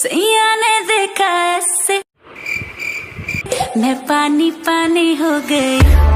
सैया ने देखा ऐसे मैं पानी पानी हो गई।